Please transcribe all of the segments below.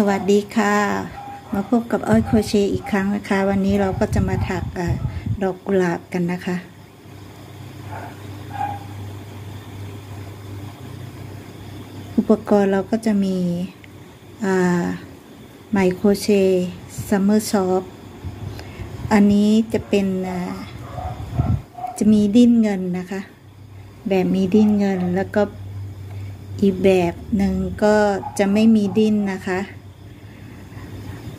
สวัสดีค่ะ มาพบกับอ้อยโครเชต์อีกครั้งนะคะ วันนี้เราก็จะมาถักดอกกุหลาบกันนะคะ อุปกรณ์เราก็จะมีไหมโครเชต์ซัมเมอร์ช็อปอันนี้จะเป็นจะมีดิ้นเงินนะคะ แบบมีดิ้นเงินแล้วก็อีกแบบหนึ่งก็จะไม่มีดิ้นนะคะ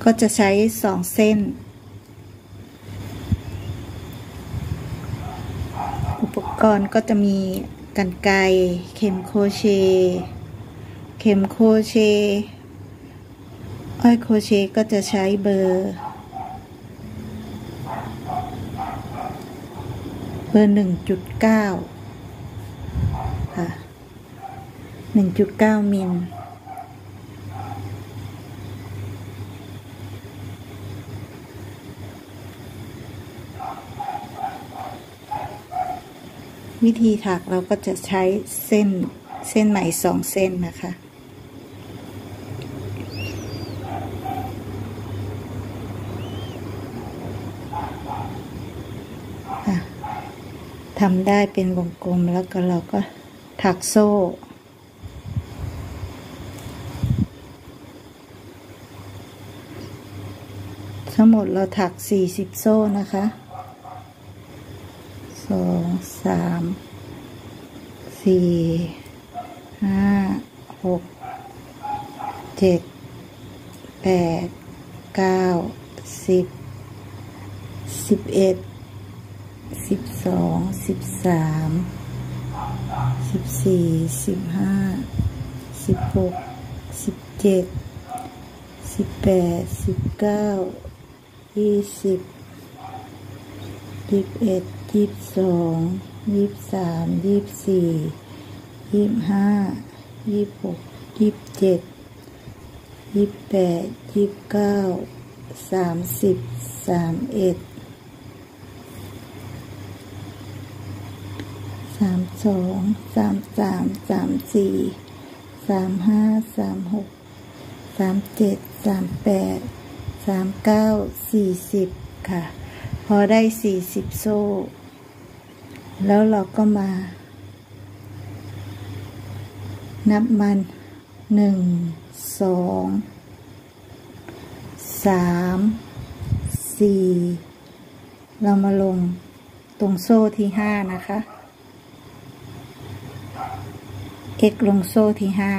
ก็จะใช้สองเส้น อุปกรณ์ก็จะมีกันไกเข็มโคเช เข็มโคเช อ้อยโคเชก็จะใช้เบอร์ เบอร์หนึ่งจุดเก้าค่ะ1.9มิล วิธีถักเราก็จะใช้เส้นเส้นใหม่สองเส้นนะคะทำได้เป็นวงกลมแล้วก็เราก็ถักโซ่ทั้งหมดเราถักสี่สิบโซ่นะคะ สามสี่ห้าหกเจ็ดแปดเก้าสิบสิบเอ็ดสิบสองสิบสามสิบสี่สิบห้าสิบหกสิบเจ็ดสิบแปดสิบเก้ายี่สิบยี่สิบเอ็ด ยี่สิบสองยี่สิบสามยี่สิบสี่ยี่สิบห้ายี่สิบหกยี่สิบเจ็ดยี่สิบแปดยี่สิบเก้าสามสิบสามเอ็ดสามสองสามสามสามสี่สามห้าสามหกสามเจ็ดสามแปดสามเก้าสี่สิบค่ะ พอได้สี่สิบโซ่ แล้วเราก็มา นับมันหนึ่งสองสามสี่เรามาลงตรงโซ่ที่ห้านะคะ x ลงโซ่ที่ห้า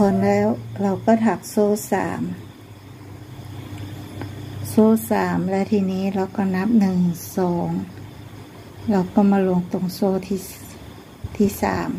พอแล้ว เราก็ถักโซ่สามโซ่สามและทีนี้เราก็นับหนึ่งสองเราก็มาลงตรงโซ่ที่ที่สาม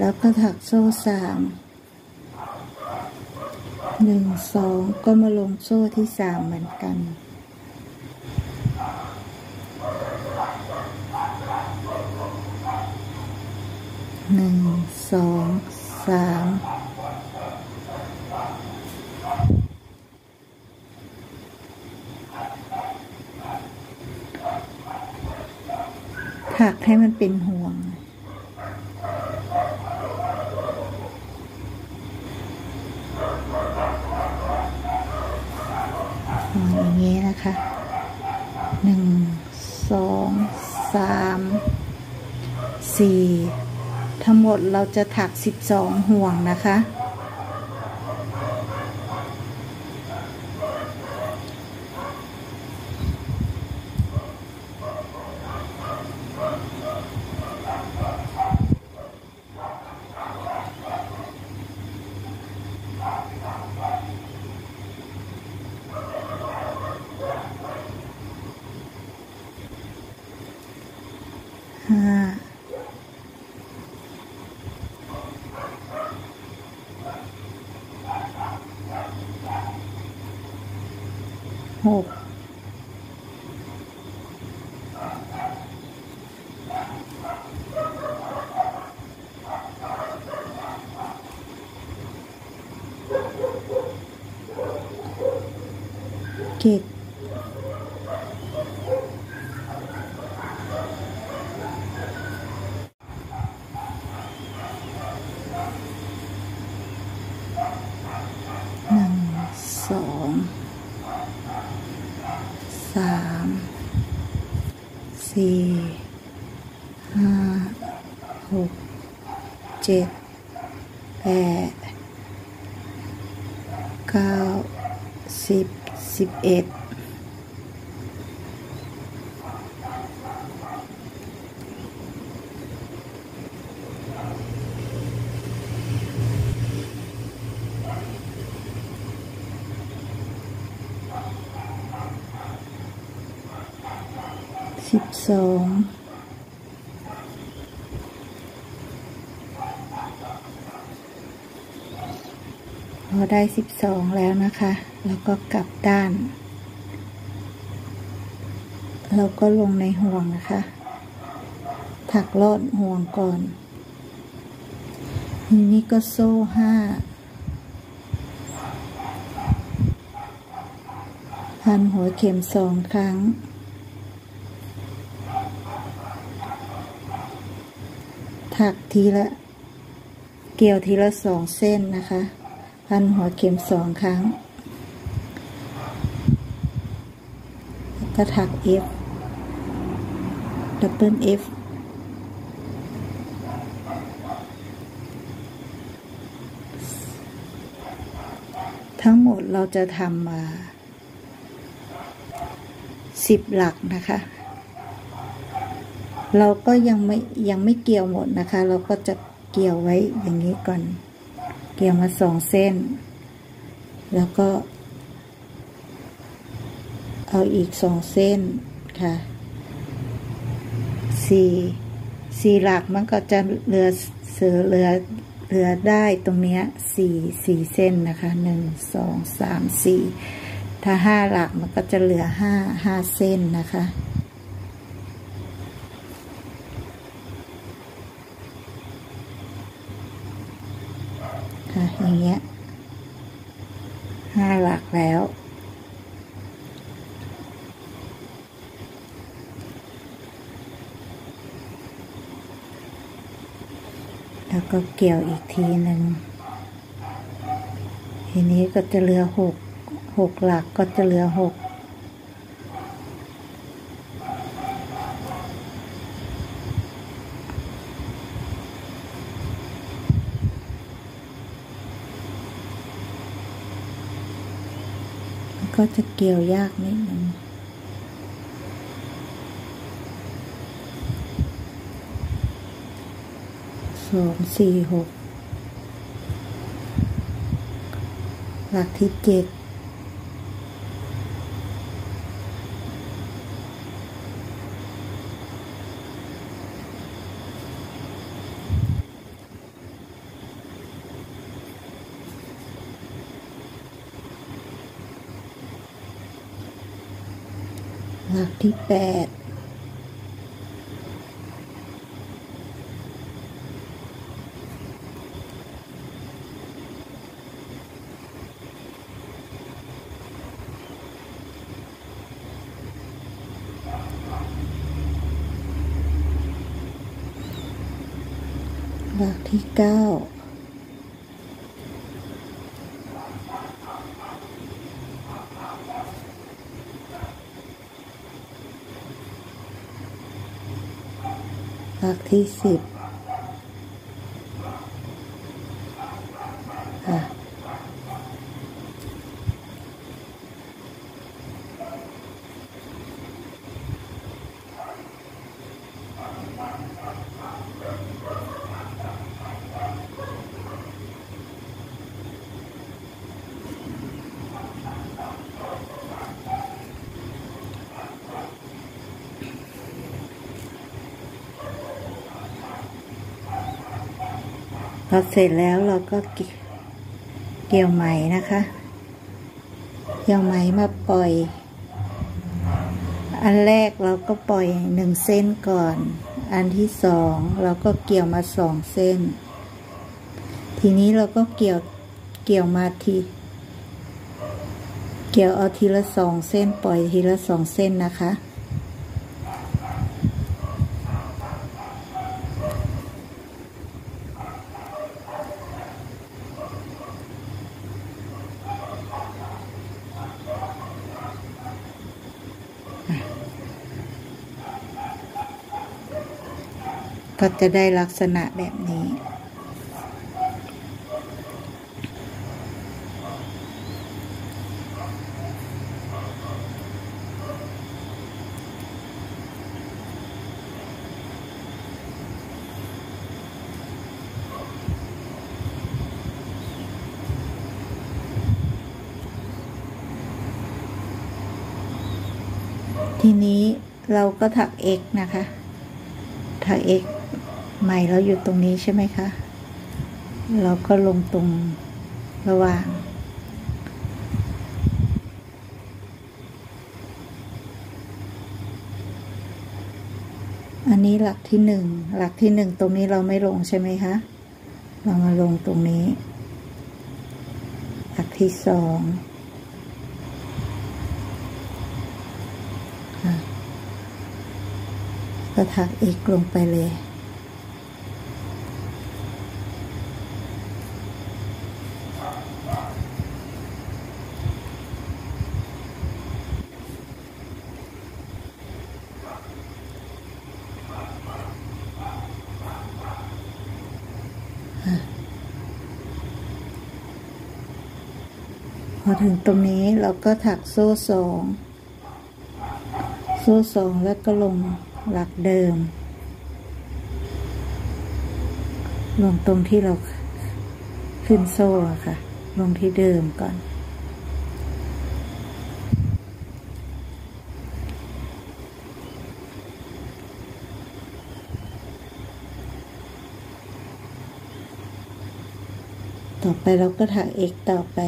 แล้วก็ถักโซ่สามหนึ่งสองก็มาลงโซ่ที่สามเหมือนกันหนึ่งสองสามถักให้มันเป็นห่วงอย่างนี้นะคะ หนึ่ง สอง สาม สี่ ทั้งหมดเรา จะถัก 12 ห่วงนะคะ เจ็ดหนึ่งสองสามสี่ห้าหกเจ็ดแปดเก้าสิบสิบเอ็ดสิบสองพอ ได้สิบสองแล้วนะคะ แล้วก็กลับด้าน เราก็ลงในห่วงนะคะ ถักลอดห่วงก่อนทีนี้ก็โซ่ห้าพันหัวเข็มสองครั้ง ถักทีละ เกี่ยวทีละสองเส้นนะคะ พันหัวเข็มสองครั้งก็ถัก F ดับเบิล F ทั้งหมดเราจะทำมาสิบหลักนะคะ เราก็ยังไม่ยังไม่เกี่ยวหมดนะคะ เราก็จะเกี่ยวไว้อย่างนี้ก่อน เกี่ยวมาสองเส้น แล้วก็ เอาอีกสองเส้นค่ะสี่สี่หลักมันก็จะเหลือเสือเหลือเหลือได้ตรงเนี้ยสี่สี่เส้นนะคะหนึ่งสองสามสี่ถ้าห้าหลักมันก็จะเหลือห้าห้าเส้นนะคะ ค่ะ อย่างเงี้ยห้าหลักแล้ว แล้วก็เกี่ยวอีกทีหนึ่งทีนี้ก็จะเหลือหกหกหลักก็จะเหลือหก ก็จะเกี่ยวยากนิดนึงสองสี่หกหลักที่เจ็ด แปดหลักที่เก้า ที่สิบ อเสร็จแล้วเราก็เกี่เกี่ยวไหมนะคะ เกี่ยวไหมมาปล่อย อันแรกเราก็ปล่อยหนึ่งเส้นก่อน อันที่สองเราก็เกี่ยวมาสองเส้น ทีนี้เราก็เกี่ยวเกี่ยวมาทีเกี่ยวเอาทีละสองเส้นปล่อยทีละสองเส้นนะคะ ก็จะได้ลักษณะแบบนี้ ทีนี้เราก็ถัก x นะคะถัก x ใหม่เราอยู่ตรงนี้ใช่ไหมคะ เราก็ลงตรงระหว่างอันนี้หลักที่หนึ่ง หลักที่หนึ่งตรงนี้เราไม่ลงใช่ไหมคะ เรามาลงตรงนี้ หลักที่สองก็ถักอีกลงไปเลย ถึงตรงนี้เราก็ถักโซ่สอง โซ่สองแล้วก็ลงหลักเดิม ลงตรงที่เราขึ้นโซ่ค่ะ ลงที่เดิมก่อนต่อไปเราก็ถักเอกต่อไป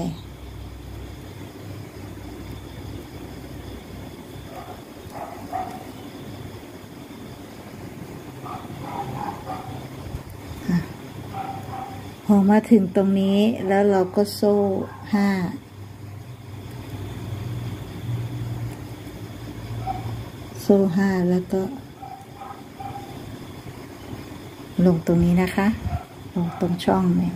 มาถึงตรงนี้แล้วเราก็โซ่ห้าโซ่ห้าแล้วก็ ลงตรงนี้นะคะ ลงตรงช่องเนี่ย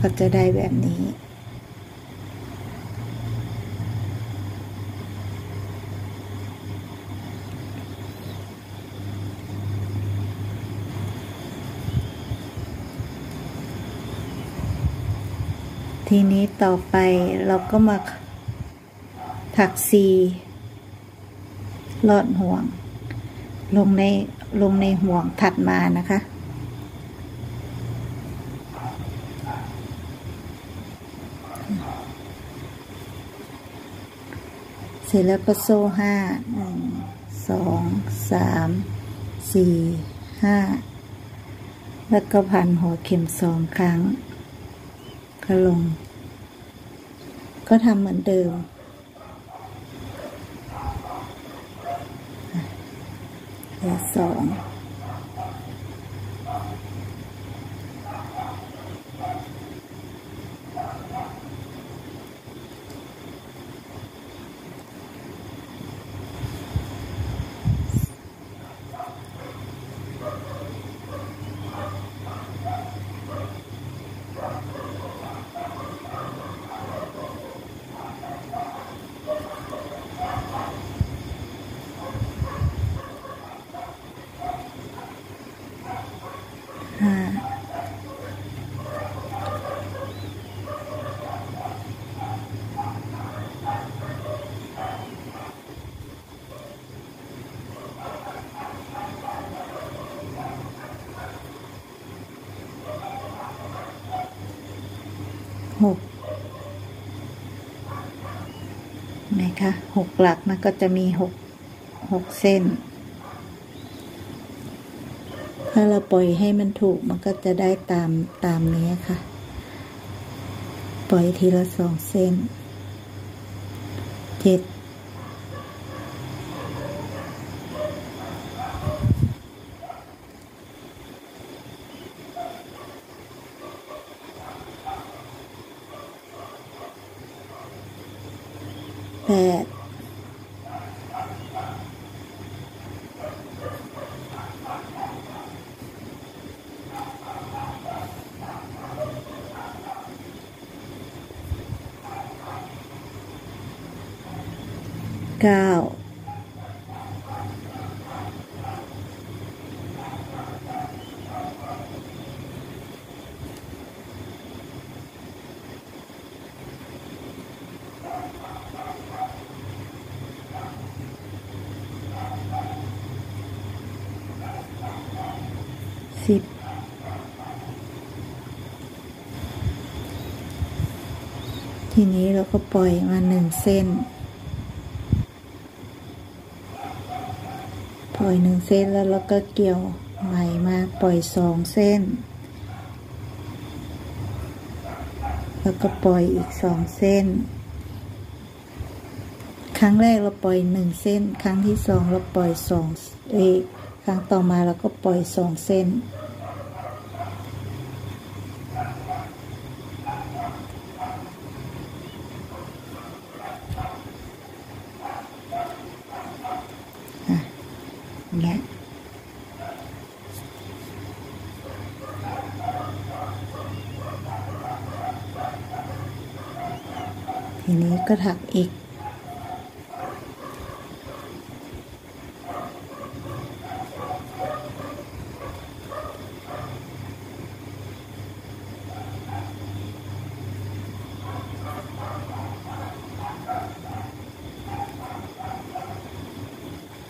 ก็จะได้แบบนี้ ทีนี้ต่อไปเราก็มาถักซีลอดห่วง ลงในลงในห่วงถัดมานะคะ ร็จแล้วก็โซ่ห้าหนึ่งสองสามสี่ห้าแล้วก็พันหัวเข็มสองครั้งก็ลง ก็ทำเหมือนเดิม เหลือสองหกนะ คะหกหลักมันก็จะมีหกหกเส้น ถ้าเราปล่อยให้มันถูกมันก็จะได้ตามตามนี้ค่ะ ปล่อยทีละสองเส้นเจ็ด แปด เก้า สิบ ทีนี้เรา ก็ปล่อยมาหนึ่งเส้น ปล่อยหนึ่งเส้นแล้วเราก็เกี่ยวใหมมาปล่อยสองเส้น แล้วก็ปล่อยอีกสองเส้น ครั้งแรกเราปล่อยหนึ่งเส้น ครั้งที่สองเราปล่อยสองเอครั้งต่อมาเราก็ปล่อยสองเส้น เงี้ยทีนี้ก็ถักอีก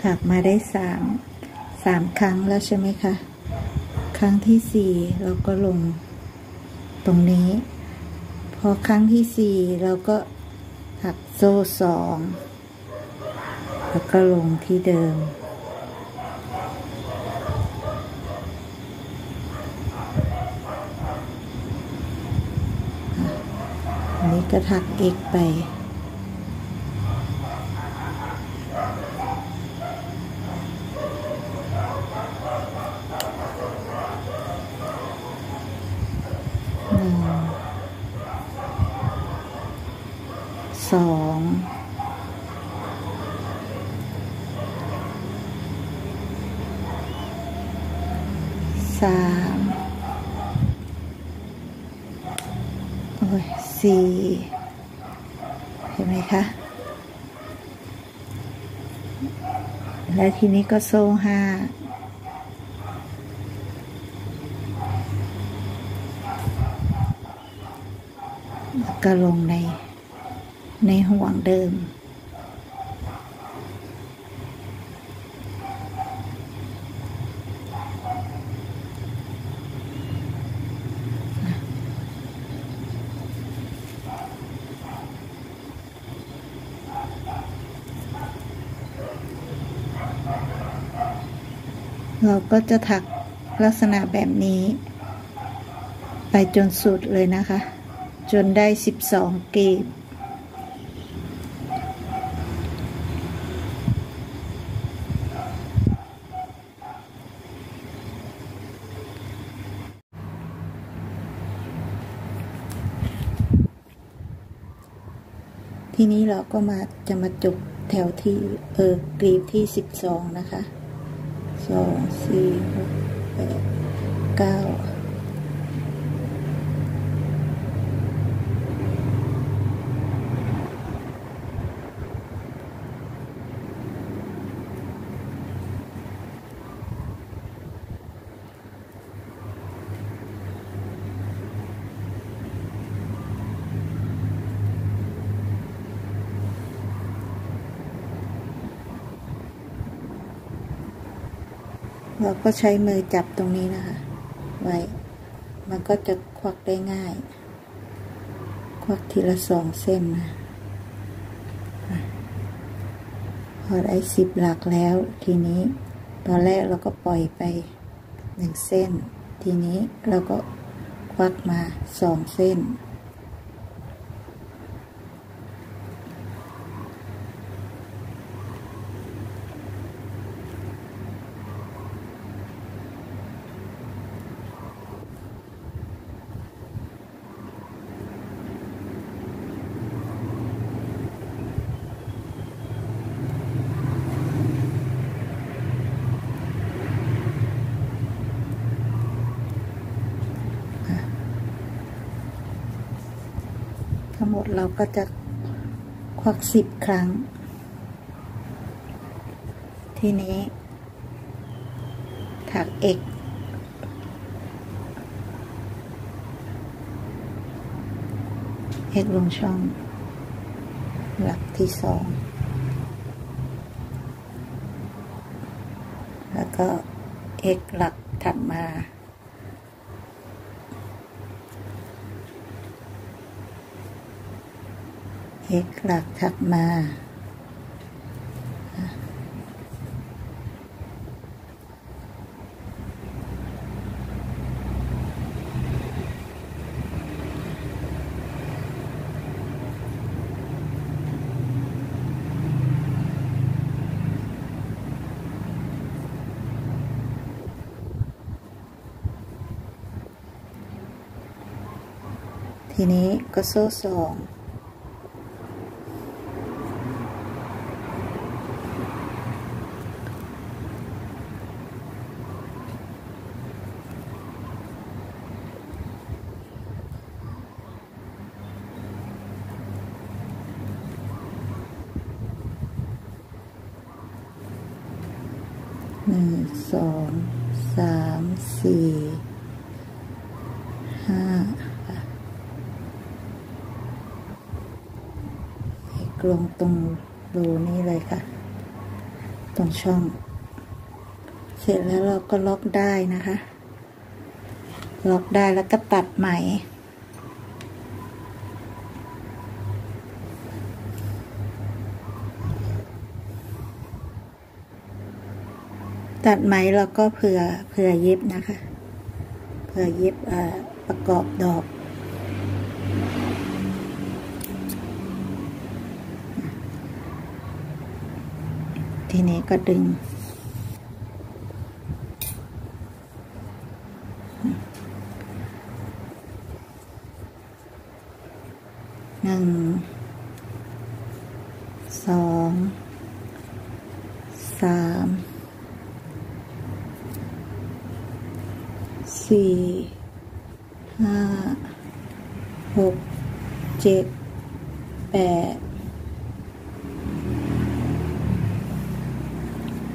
ถักมาได้สาม สามครั้งแล้วใช่ไหมคะ ครั้งที่สี่เราก็ลงตรงนี้ พอครั้งที่สี่เราก็ถักโซ่สองแล้วก็ลงที่เดิม อันนี้ก็ถักเอกไป หนึ่ง สอง สาม โอ้ยสี่เห็นไหมคะ และ ทีนี้ก็โซ่ห้า แล้วก็ลงในในห่วงเดิม เราก็จะถักลักษณะแบบนี้ ไปจนสุดเลยนะคะ จนได้สิบสองกีบทีนี้เราก็มาจะมาจบแถวที่เออกรีบที่สิบสองนะคะ สอง เราก็ใช้มือจับตรงนี้นะคะ ไว้ มันก็จะควักได้ง่าย ควักทีละสองเส้นนะพอได้สิบหลักแล้วทีนี้ตอนแรกเราก็ปล่อยไปหนึ่งเส้น ทีนี้เราก็ควักมาสองเส้น งหมดเราก็จะควักสิบครั้ง ทีนี้ถักเอกเอกลงช่อง หลักที่สอง แล้วก็เอกหลักถัดมา เอกหลักถัดมา ทีนี้ก็โซ่สอง หนึ่งสองสามสี่ห้าค่ะก ลงตรงรูนี้เลยค่ะ ตรงช่อง เสร็จแล้วเราก็ล็อกได้นะคะ ล็อกได้แล้วก็ตัดไหมตัดไหมเราก็เผื่อเผื่อเย็บนะคะ เผื่อเย็บประกอบดอก ทีนี้ก็ดึง หนึ่ง สอง สาม สี่ห้าหกเจ็ดแปด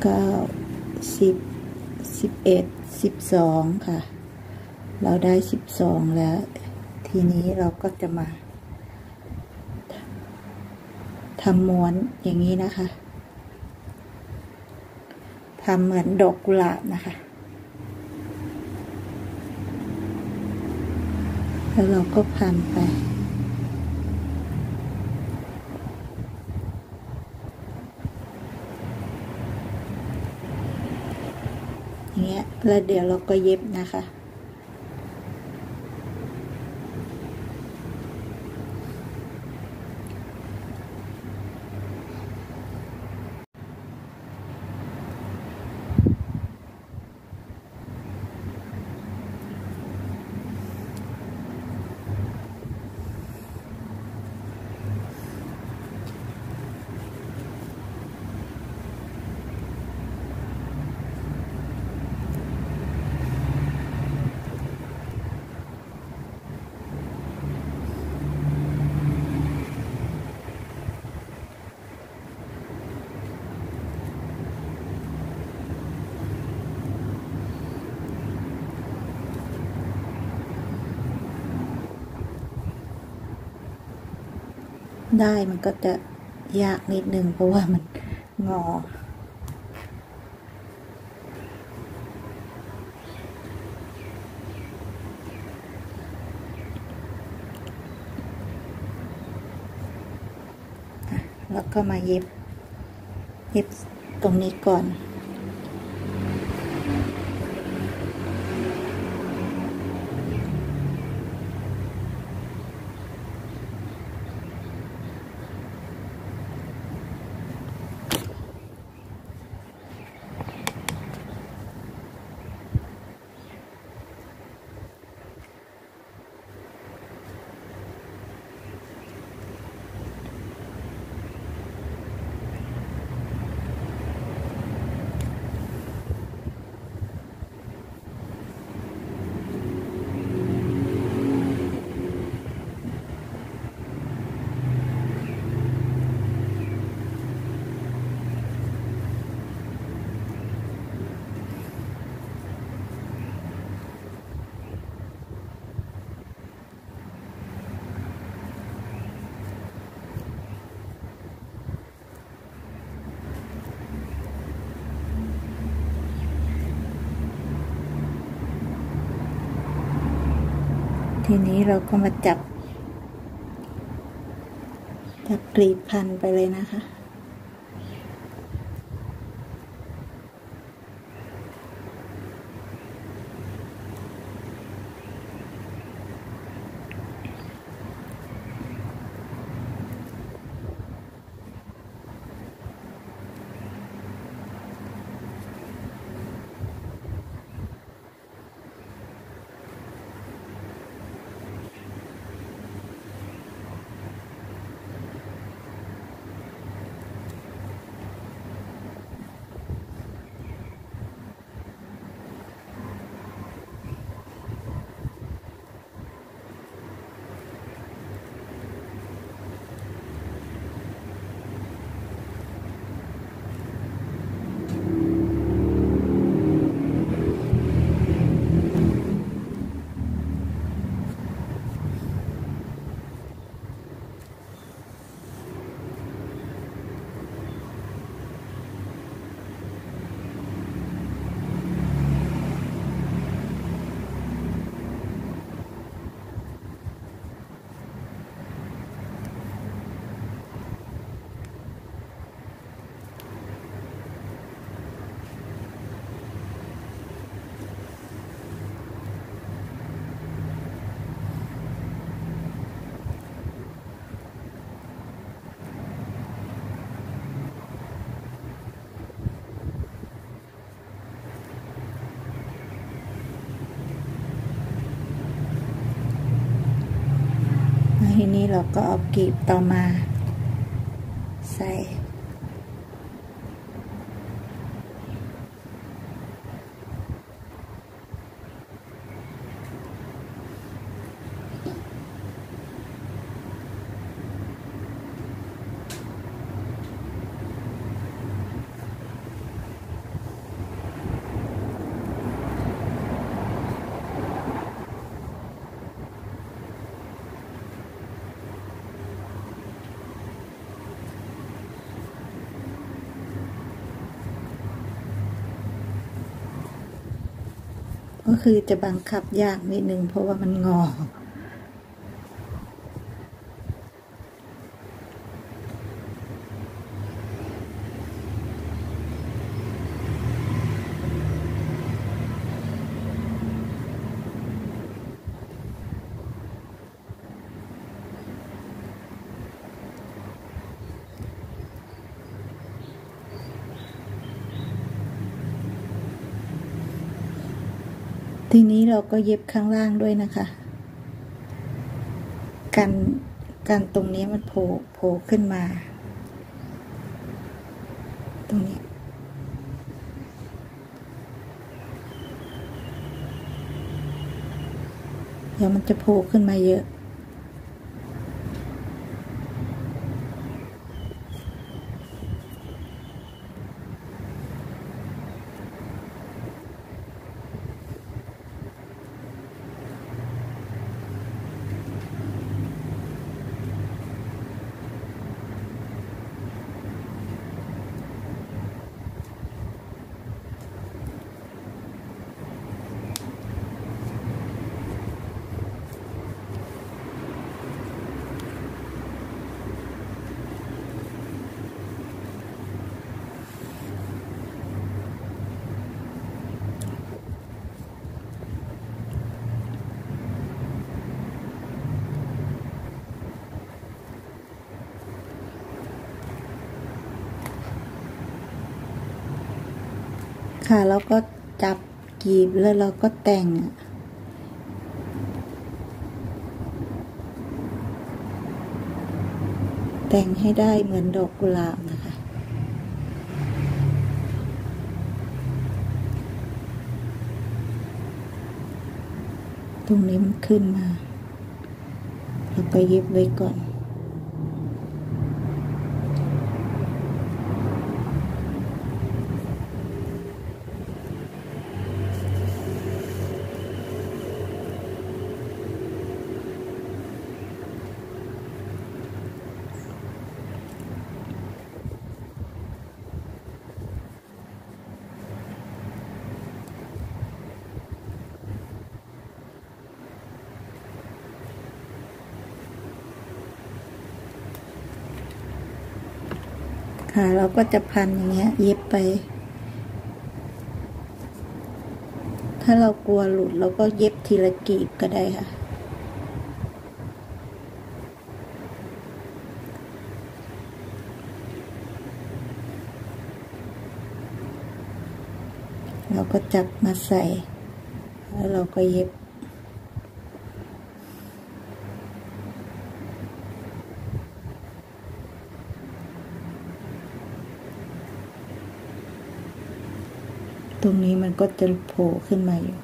เก้าสิบสิบเอ็ดสิบสอง ค่ะ เราได้สิบสองแล้ว ทีนี้เราก็จะมาทำม้วนอย่างนี้นะคะทำเหมือนดอกกุหลาบนะคะ แล้วเราก็พันไป อย่างเงี้ย แล้วเดี๋ยวเราก็เย็บนะคะ ได้มันก็จะยากนิดนึงเพราะว่ามันงอ แล้วก็มาเย็บ เย็บตรงนี้ก่อน ทีนี้เราก็มาจับ จับกรีบพันไปเลยนะคะ แล้วทีนี้เรา กีบต่อมา ใส่ ก็คือจะบังคับยากนิดนึงเพราะว่ามันงอ ทีนี้ เราก็เย็บข้างล่างด้วยนะคะ กันกันตรงนี้มันโผล่โผล่ขึ้นมา ตรงนี้เดี๋ยวมันจะโผล่ขึ้นมาเยอะ ค่ะ แล้วก็จับกีบแล้วเราก็แต่ง แต่งให้ได้เหมือนดอกกุหลาบนะคะ ตรงนี้มันขึ้นมา เราก็เย็บไว้ก่อน ค่ะ เราก็จะพันอย่างเงี้ย เย็บไป ถ้าเรากลัวหลุดเราก็เย็บทีละกีบก็ได้ค่ะ เราก็จับมาใส่ แล้วเราก็เย็บ ตรงนี้มันก็จะโผล่ขึ้นมาอยู่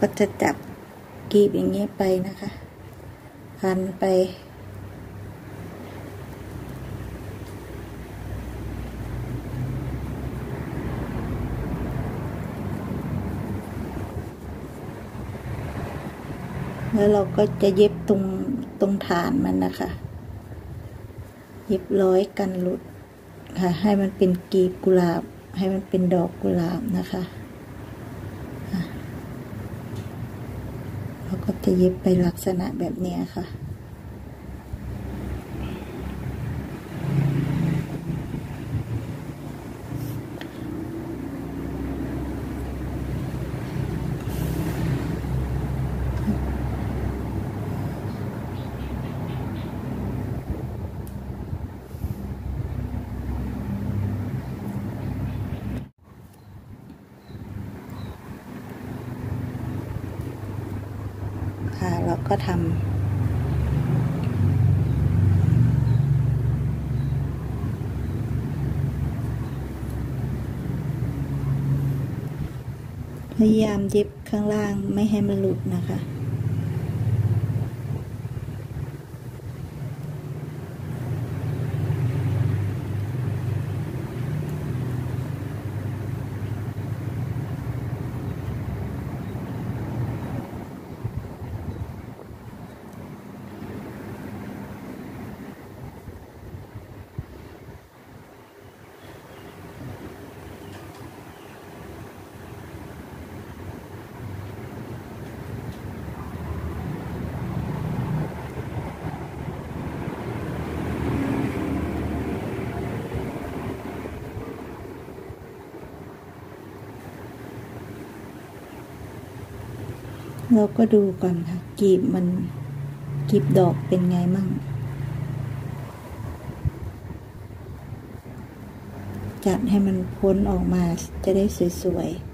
ก็จะจับกีบอย่างนี้ไปนะคะ พันไป แล้วเราก็จะเย็บตรงตรงฐานมันนะคะ เย็บร้อยกันหลุดค่ะ ให้มันเป็นกีบกุหลาบ ให้มันเป็นดอกกุหลาบนะคะเรา ก็จะเย็บไปลักษณะแบบนี้ค่ะค่ะเราก็ทำ พยายามเย็บข้างล่างไม่ให้มันหลุดนะคะ เราก็ดูก่อนค่ะกีบมันกีบดอกเป็นไงมั่ง จัดให้มันพ้นออกมาจะได้สวยๆ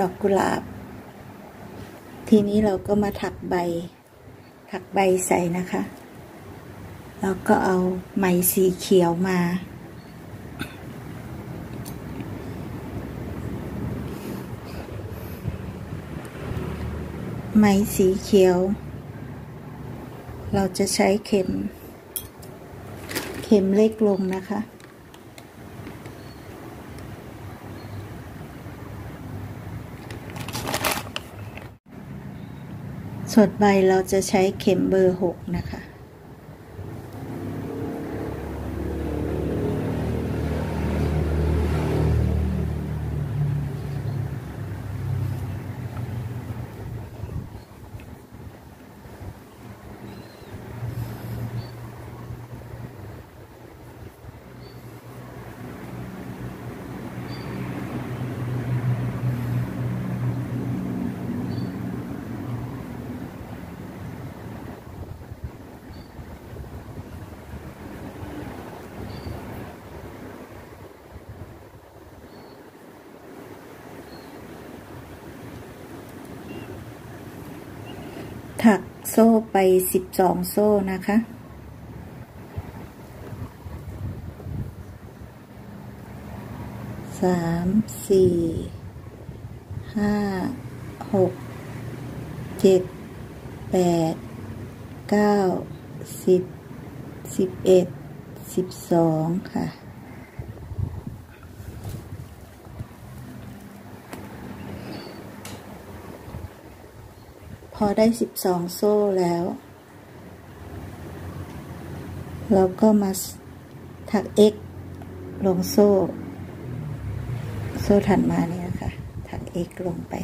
ดอกกุหลาบ ทีนี้เราก็มาถักใบ ถักใบใส่นะคะ แล้วก็เอาไหมสีเขียวมา ไหมสีเขียว เราจะใช้เข็ม เข็มเล็กลงนะคะ ส่วนใบเราจะใช้เข็มเบอร์หกนะคะ ถัก โซ่ไปสิบสองโซ่นะคะ สามสี่ ห้า หก เจ็ด แปด เก้า สิบ สิบเอ็ด สิบสองค่ะ พอได้สิบสองโซ่แล้ว เราก็มาถัก x ลงโซ่ โซ่ถัดมาเนี่ยค่ะถัก x ลงไป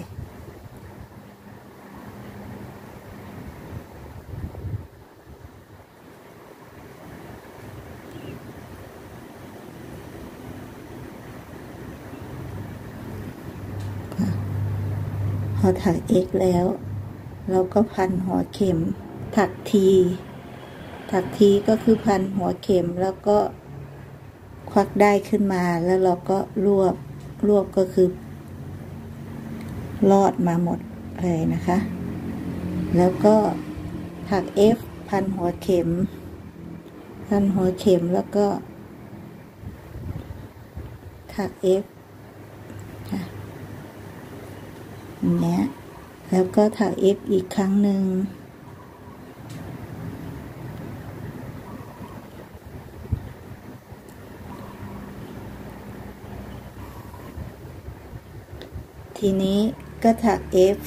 พอถัก x แล้ว เราก็พันหัวเข็ม ถักที ถักทีก็คือพันหัวเข็มแล้วก็ควักได้ขึ้นมาแล้วเราก็รวบรวบก็คือ ลอดมาหมดเลยนะคะ แล้วก็ถัก F พันหัวเข็ม พันหัวเข็มแล้วก็ถัก F ค่ะอย่างเงี้ย แล้วก็ถัก F อีกครั้งหนึ่ง ทีนี้ก็ถัก F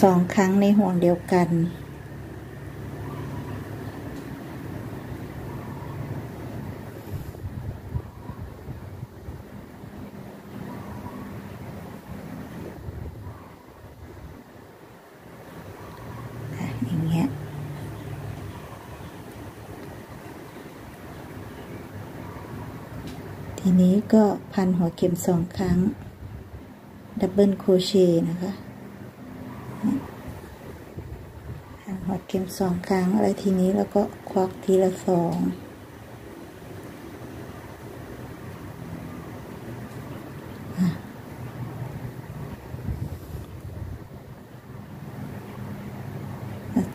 สองครั้งในห่วงเดียวกัน อย่างเงี้ย ทีนี้ ก็พันหัวเข็มสองครั้ง ดับเบิลโครเชต์นะคะ พันหัวเข็มสองครั้ง อะไรทีนี้แล้วก็ควักทีละสอง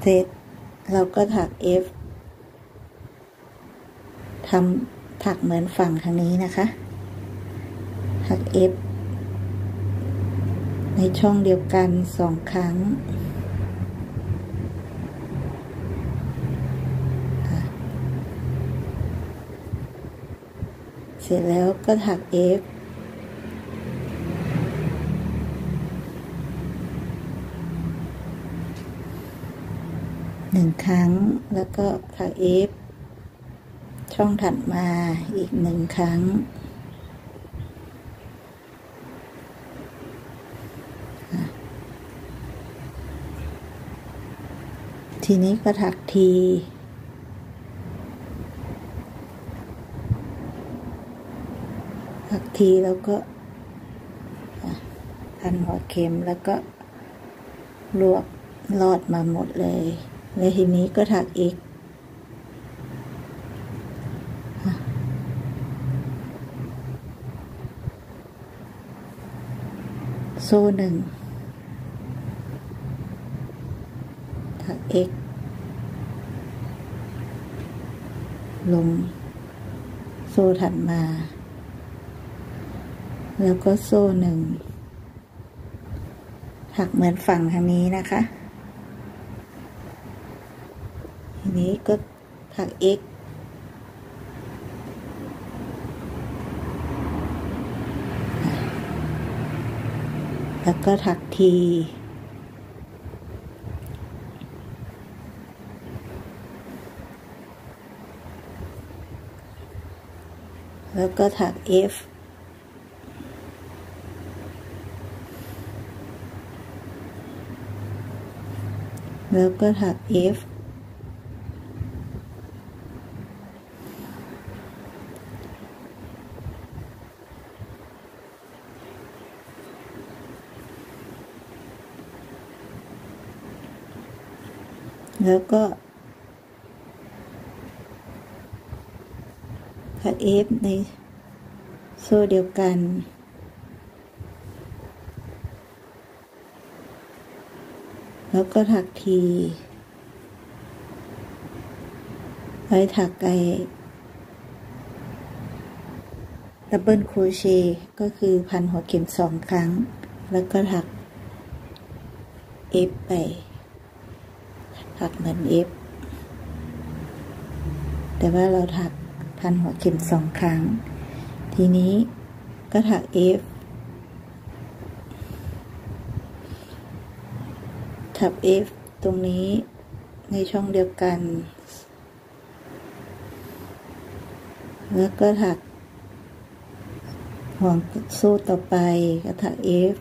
เสร็จเราก็ถัก F ทำถักเหมือนฝั่งทางนี้นะคะ ถัก F ในช่องเดียวกันสองครั้ง เสร็จแล้วก็ถัก F หนึ่งครั้งแล้วก็ถัก F ช่องถัดมาอีกหนึ่งครั้ง ทีนี้ก็ถักที ถักทีแล้วก็พันหัวเข็มแล้วก็รวบลอดมาหมดเลย แล้วทีนี้ก็ถักอีกโซ่หนึ่งถัก x ลงโซ่ถัดมา แล้วก็โซ่หนึ่ง ถักเหมือนฝั่งทางนี้นะคะ ทีนี้ก็ถัก x แล้วก็ถักที แล้วก็ถัก F แล้วก็ถัก F แล้วก็ถัก F ในโซ่เดียวกัน แล้วก็ถักที ไว้ถักไอดับเบิลโครเชต์ก็คือพันหัวเข็มสองครั้ง แล้วก็ถัก F ไป ถักเหมือน F แต่ว่าเราถักพันหัวเข็มสองครั้ง ทีนี้ก็ถัก F ถัก F ตรงนี้ในช่องเดียวกัน แล้วก็ถักห่วงโซ่ต่อไปก็ถัก F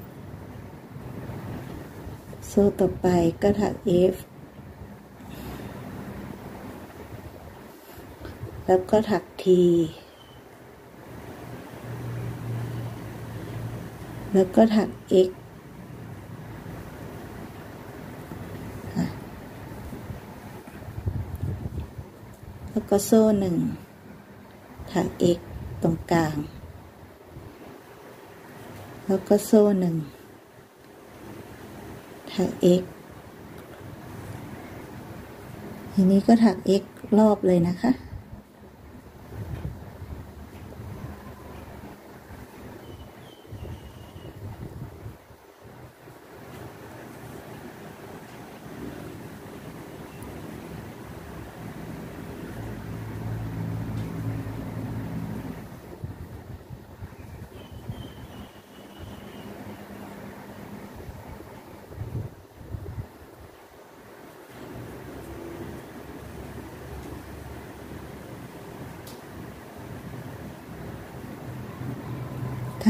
โซ่ต่อไปก็ถัก F แล้วก็ถัก T แล้วก็ถัก X แล้วก็โซ่หนึ่งถัก X ตรงกลาง แล้วก็โซ่หนึ่งถัก x ทีนี้ก็ถัก x รอบเลยนะคะ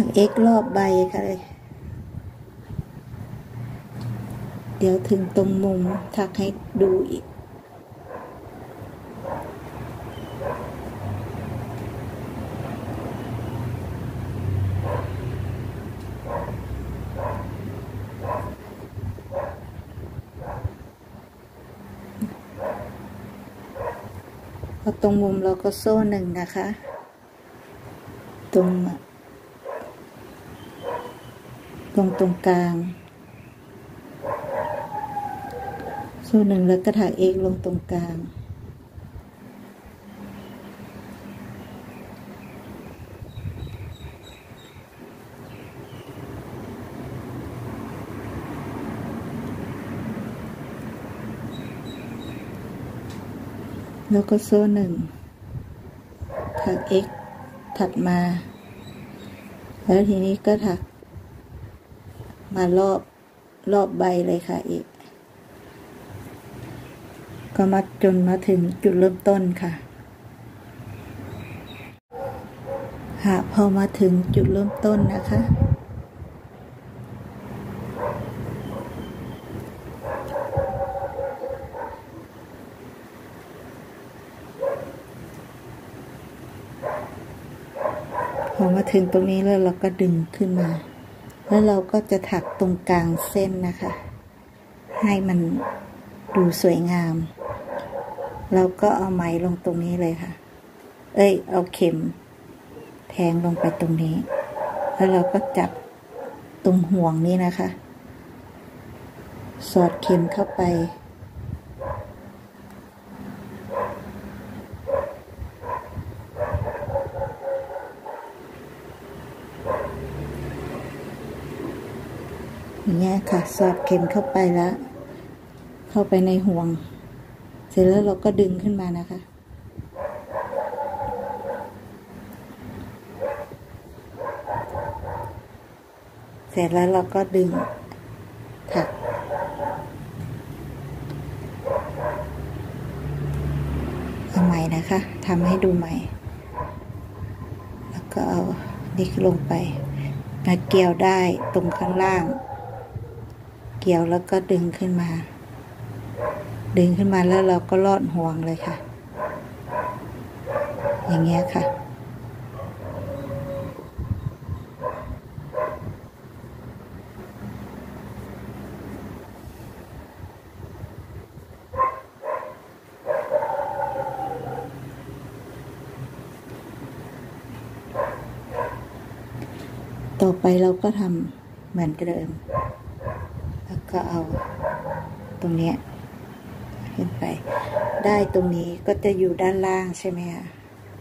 ถัก x รอบใบค่ะเลย เดี๋ยวถึงตรงมุมถักให้ดูอีก พอตรงมุมเราก็โซ่หนึ่งนะคะ ตรง ตรงตรงกลาง โซ่หนึ่งแล้วก็ถักเอกลงตรงกลาง แล้วก็โซ่หนึ่งถัก x ถัดมา แล้วทีนี้ก็ถัก มารอบรอบใบเลยค่ะอีก ก็มาจนมาถึงจุดเริ่มต้นค่ะ ค่ะพอมาถึงจุดเริ่มต้นนะคะ พอมาถึงตรงนี้แล้วเราก็ดึงขึ้นมา แล้วเราก็จะถักตรงกลางเส้นนะคะ ให้มันดูสวยงาม เราก็เอาไหมลงตรงนี้เลยค่ะ เอ้ย เอาเข็ม แทงลงไปตรงนี้ แล้วเราก็จับตรงห่วงนี้นะคะ สอดเข็มเข้าไปี้ยค่ะ สอดเข็มเข้าไปแล้ว เข้าไปในห่วง เสร็จแล้วเราก็ดึงขึ้นมานะคะ เสร็จแล้วเราก็ดึงถักเอาใหม่นะคะทำให้ดูใหม่ แล้วก็เอานี่ลงไปมาเกี่ยวได้ตรงข้างล่าง กี่ยวแล้วก็ดึงขึ้นมา ดึงขึ้นมาแล้วเราก็ลอดห่วงเลยค่ะ อย่างเงี้ยค่ะ ต่อไปเราก็ทำเหมือนเดิม ก็เอาตรงเนี้ยขึ้นไป ได้ตรงนี้ก็จะอยู่ด้านล่างใช่ไหมคะ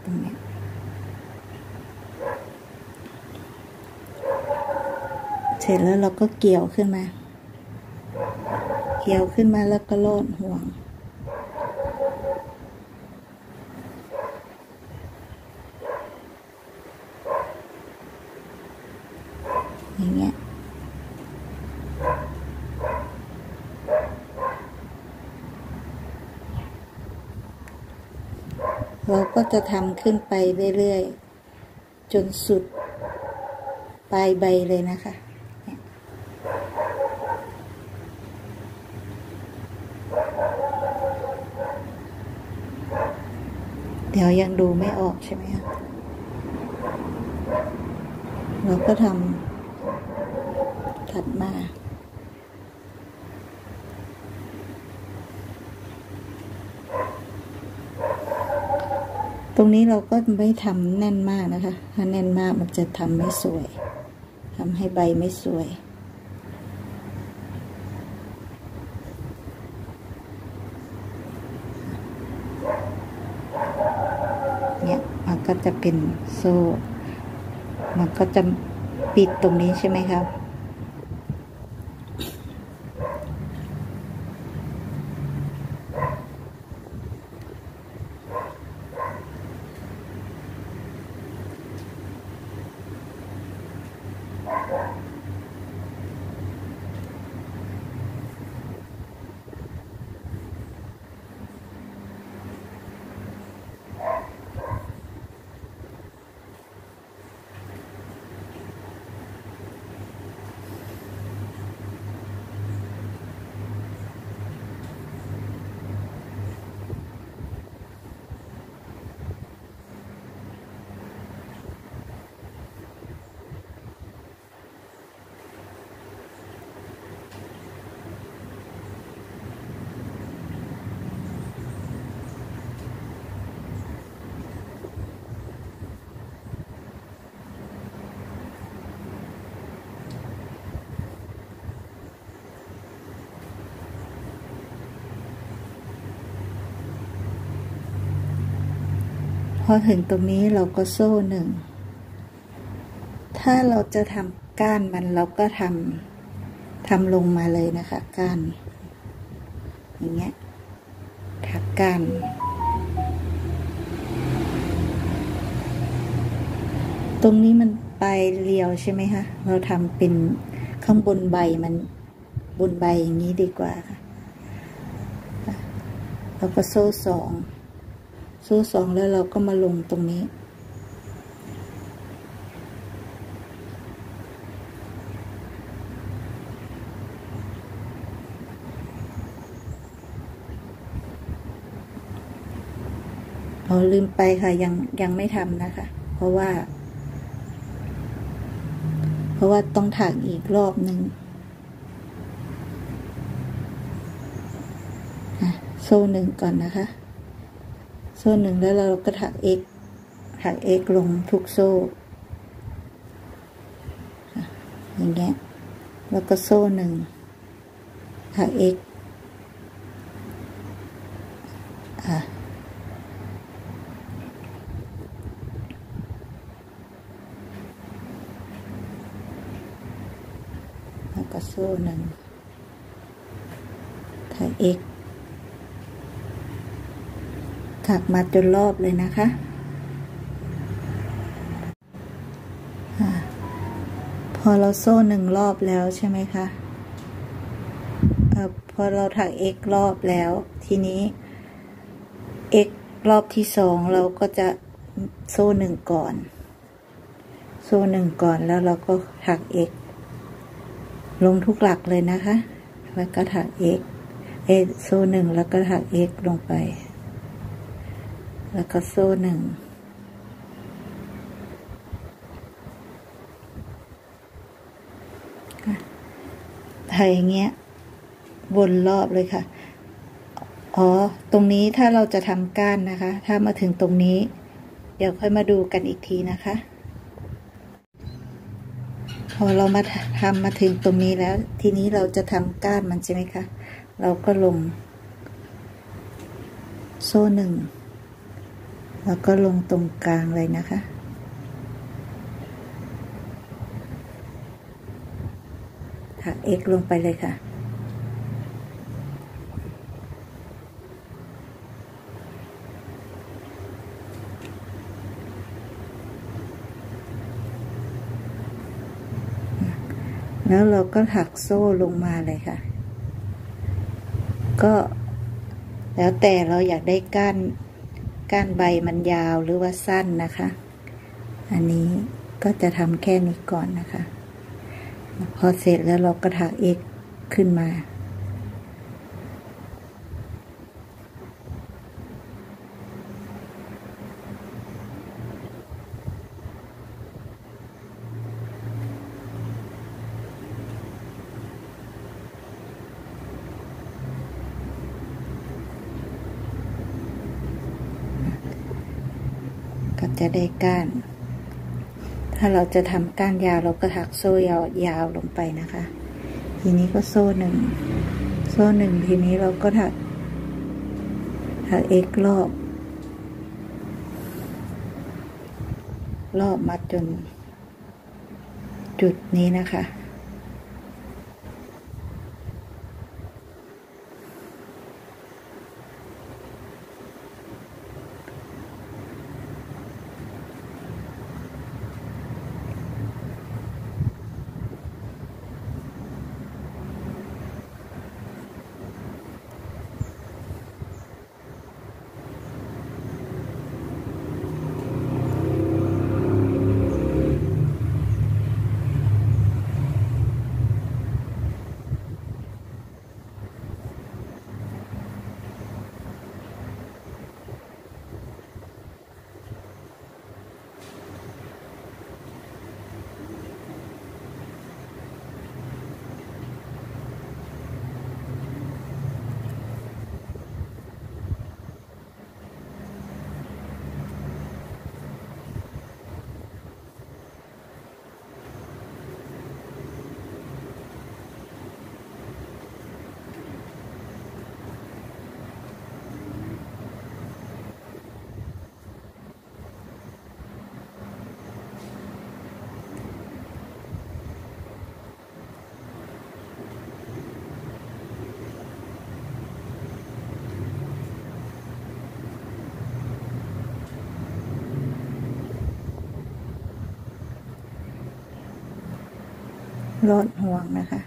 ตรงเนี้ยเสร็จแล้วเราก็เกี่ยวขึ้นมา เกี่ยวขึ้นมาแล้วก็โลดห่วงอย่างเงี้ย เราก็จะทำขึ้นไปเรื่อยๆ จนสุดปลายใบเลยนะคะเนี่ยเดี๋ยวยังดูไม่ออกใช่ไหมคะเราก็ทำถัดมา ตรงนี้เราก็ไม่ทำแน่นมากนะคะ ถ้าแน่นมากมันจะทำไม่สวยทำให้ใบไม่สวยเนี่ยมันก็จะเป็นโซ่ มันก็จะปิดตรงนี้ใช่ไหมครับ พ อถึงตรงนี้เราก็โซ่หนึ่ง ถ้าเราจะทำก้านมันเราก็ทำทำลงมาเลยนะคะก้านอย่างเงี้ยถักก้านตรงนี้มันปลายเรียวใช่ไหมคะเราทำเป็นข้างบนใบมันบนใบอย่างนี้ดีกว่าค่ะแล้วก็โซ่สอง โซ่สองแล้วเราก็มาลงตรงนี้ อ๋อลืมไปค่ะ ยังยังไม่ทำนะคะ เพราะว่า เพราะว่าต้องถักอีกรอบหนึ่งโซ่หนึ่งก่อนนะคะ โซ่หนึ่งแล้วเราก็ถัก x ถัก x ลงทุกโซ่อย่างเงี้ยแล้วก็โซ่หนึ่งถัก x อะแล้วก็โซ่หนึ่งถัก x ถักมาจนรอบเลยนะคะ พอเราโซ่หนึ่งรอบแล้วใช่ไหมคะพอเราถัก x รอบแล้ว ทีนี้ x รอบที่สองเราก็จะโซ่หนึ่งก่อน โซ่หนึ่งก่อนแล้วเราก็ถัก x ลงทุกหลักเลยนะคะ แล้วก็ถัก x เอโซ่หนึ่งแล้วก็ถัก x ลงไป แล้วก็โซ่หนึ่งถ่ายอย่างเงี้ย วนรอบเลยค่ะ อ๋อ ตรงนี้ถ้าเราจะทำก้านนะคะ ถ้ามาถึงตรงนี้ เดี๋ยวค่อยมาดูกันอีกทีนะคะ พอเรามาทำมาถึงตรงนี้แล้ว ทีนี้เราจะทำก้านมันใช่ไหมคะ เราก็ลง โซ่หนึ่ง แล้วก็ลงตรงกลางเลยนะคะ ถัก x ลงไปเลยค่ะ แล้วเราก็ถักโซ่ลงมาเลยค่ะ ก็แล้วแต่เราอยากได้ก้าน ก้านใบมันยาวหรือว่าสั้นนะคะ อันนี้ก็จะทำแค่นี้ก่อนนะคะ พอเสร็จแล้วเราก็ถักเอกขึ้นมาก็ จะได้ก้าน ถ้าเราจะทำก้านยาวเราก็ถักโซ่ยาวยาวลงไปนะคะ ทีนี้ก็โซ่หนึ่ง โซ่หนึ่งทีนี้เราก็ถัก ถักเอกรอบ รอบมาจน จุดนี้นะคะ ลดห่วงนะคะ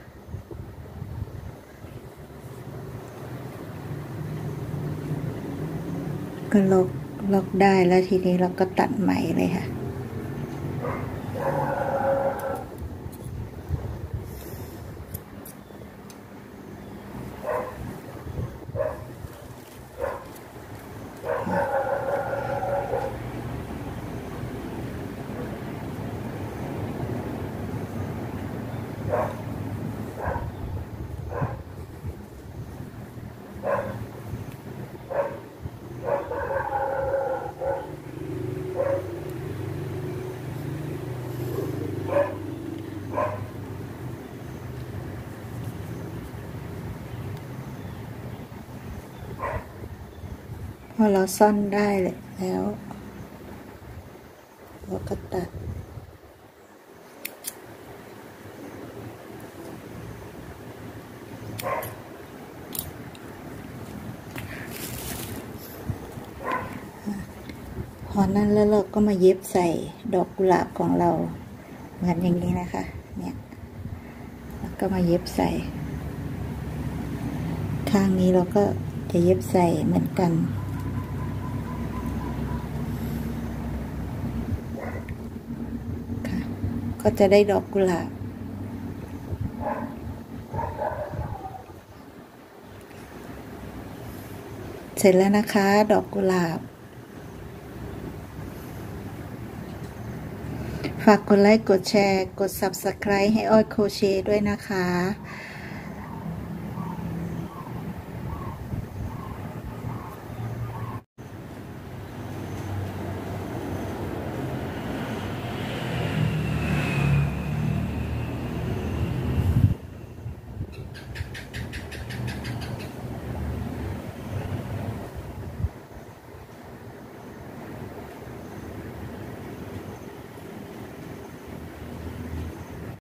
ก็ล็อกล็อกได้แล้วทีนี้เราก็ตัดใหม่เลยค่ะ อเราซ่อนได้แล้วเราก็ตัด พอนั้นแล้วเราก็มาเย็บใส่ดอกกุหลาบของเรา เหมือนอย่างนี้นะคะ เนี่ย แล้วก็มาเย็บใส่ ข้างนี้เราก็จะเย็บใส่เหมือนกัน ค่ะ ก็จะได้ดอกกุหลาบ เสร็จแล้วนะคะ ดอกกุหลาบ ฝากกดไลค์ กดแชร์ กด Subscribe ให้อ้อยโคเชด้วยนะคะ